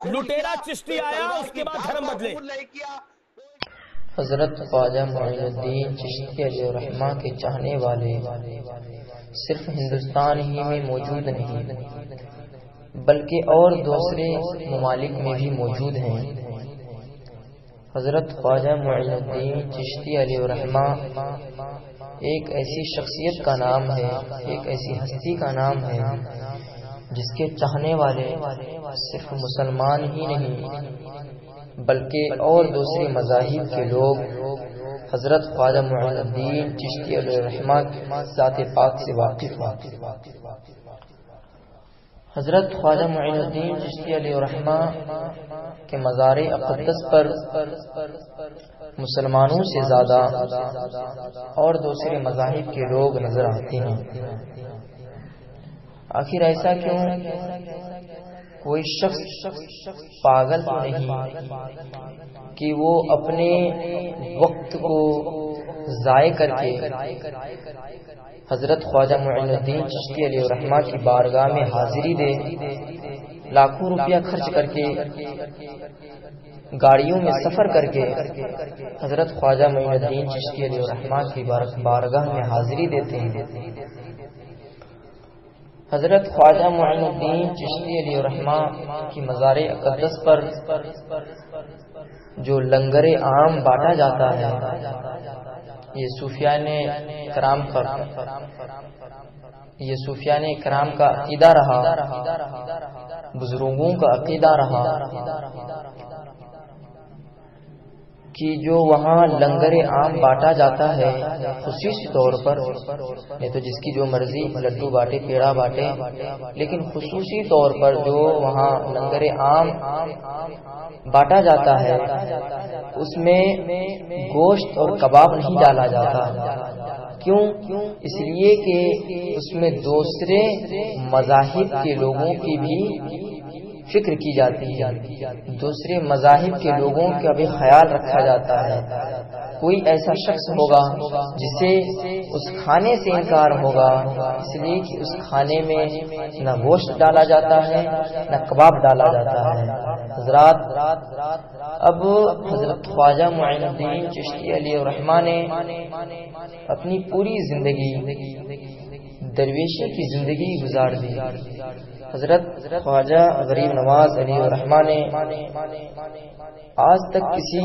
लुटेरा चिश्ती आया उसके बाद धर्म बदले। हज़रत ख्वाजा मोइनुद्दीन चिश्ती अली रहमा के चाहने वाले सिर्फ़ हिंदुस्तान ही में मौजूद नहीं बल्कि और दूसरे ममालिक में भी मौजूद हैं। हज़रत ख्वाजा मोइनुद्दीन चिश्ती अली रहमा एक ऐसी शख्सियत का नाम है एक ऐसी हस्ती का नाम है जिसके चाहने वाले सिर्फ़ मुसलमान ही नहीं, बल्कि और दूसरे मजाहिब के लोग, हज़रत ख्वाजा मुद्दीन चिश्ती पाक से वाकिफ हज़रत ख्वाजा मुद्दीन चिश्ती के मज़ार अकदस पर मुसलमानों से ज़्यादा और दूसरे मजाहिब के लोग नज़र आते हैं। आखिर ऐसा क्यों कोई शख्स पागल तो नहीं कि वो अपने वक्त को जाय करके हज़रत ख्वाजा मुद्दीन चिश्ती अली रहमा की बारगाह में हाजिरी दे, लाखों रुपया खर्च करके गाड़ियों में सफ़र करके हज़रत ख्वाजा मुद्दीन चिश्ती अली रहमा की बारगाह में हाजिरी देते हैं। हज़रत ख्वाजा मुद्दीन चिश्ती अली रहमा की मज़ार अकदस पर जो लंगर आम बांटा जाता है, ये सूफिया ने कराम का ये सूफिया ने कराम का अकीदा रहा, बुज़ुर्गों का अकीदा रहा कि जो वहाँ लंगर आम बांटा जाता है खसूसी तौर पर, नहीं तो जिसकी जो मर्ज़ी, लड्डू बांटे, पेड़ा बांटे, लेकिन खसूसी तौर पर जो वहाँ लंगर आम बांटा जाता है, उसमें गोश्त और कबाब नहीं डाला जाता। क्यों? इसलिए कि उसमें दूसरे मजाहिब के लोगों की भी फ़िक्र की जाती है। दूसरे मजाहिब के लोगों का भी ख्याल रखा जाता है। कोई ऐसा शख्स होगा जिसे उस खाने से इनकार होगा, इसलिए कि उस खाने में न गोश्त डाला जाता है, न कबाब डाला जाता है। हजरात, अब हज़रत ख्वाजा मुद्दीन चिश्ती अली रहमा ने अपनी पूरी ज़िंदगी, दरवेशी की ज़िंदगी गुजार दी। हज़रत ख्वाजा गरीब नवाज़ अली रहमा आज तक किसी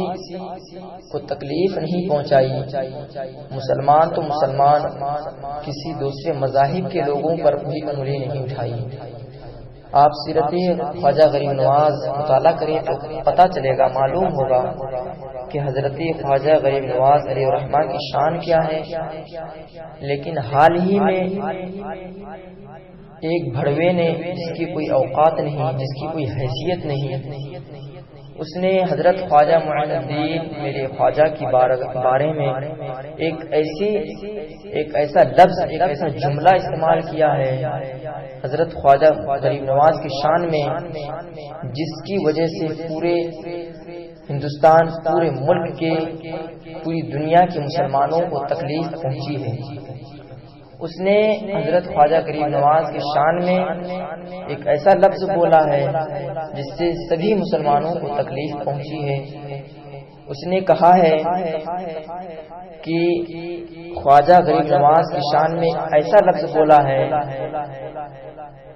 को तकलीफ़ नहीं पहुंचाई। मुसलमान तो मुसलमान, किसी दूसरे मजाहिब के लोगों पर भी उंगली नहीं उठाई। आप सीरत ख्वाजा गरीब नवाज़ मुताला करें तो पता चलेगा, मालूम होगा। कि हज़रत ख्वाजा गरीब नवाज़ अली रहमान की शान क्या है? लेकिन हाल ही में एक भड़वे ने जिसकी कोई औकात नहीं, जिसकी कोई हैसियत नहीं, उसने हज़रत ख्वाजा मुद्दीन मेरे ख्वाजा की बारे में एक ऐसी, एक ऐसा लफ्ज, एक ऐसा जुमला इस्तेमाल किया है, हज़रत ख्वाजा गरीब नवाज़ की शान में, जिसकी वजह से पूरे हिंदुस्तान पूरे मुल्क के पूरी दुनिया के मुसलमानों को तकलीफ़ पहुँची है। उसने हज़रत ख्वाजा करीब नवाज़ के शान में एक ऐसा लफ्ज बोला है जिससे सभी मुसलमानों को तकलीफ़ पहुँची है। उसने कहा है कि ख्वाजा गरीब नवाज़ की शान में ऐसा लफ्ज बोला है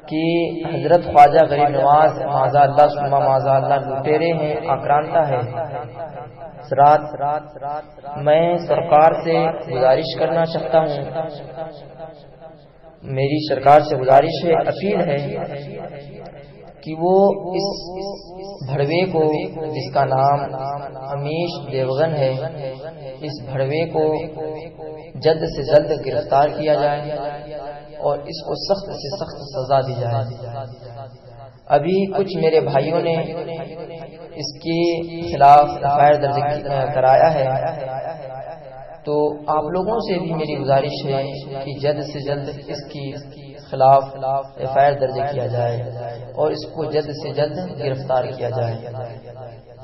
कि हज़रत ख्वाजा गरीब नवाज़ माजा अल्लाह सुमा माजा अल्लाह लुटेरे हैं, आक्रांता है। रात रात, मैं सरकार से गुजारिश करना चाहता हूँ। मेरी सरकार से गुजारिश है, अपील है कि वो इस भड़वे को, जिसका नाम अमीश देवगन है, इस भड़वे को जल्द से जल्द गिरफ़्तार किया जाए और इसको सख्त से सख्त सजा दी जाए। अभी कुछ मेरे भाइयों ने इसके खिलाफ एफआईआर दर्ज कराया है। तो आप लोगों से भी मेरी गुजारिश है कि जल्द से जल्द इसकी खिलाफ एफ़ आई आर दर्ज किया जाए और इसको जल्द से जल्द गिरफ़्तार किया जाए।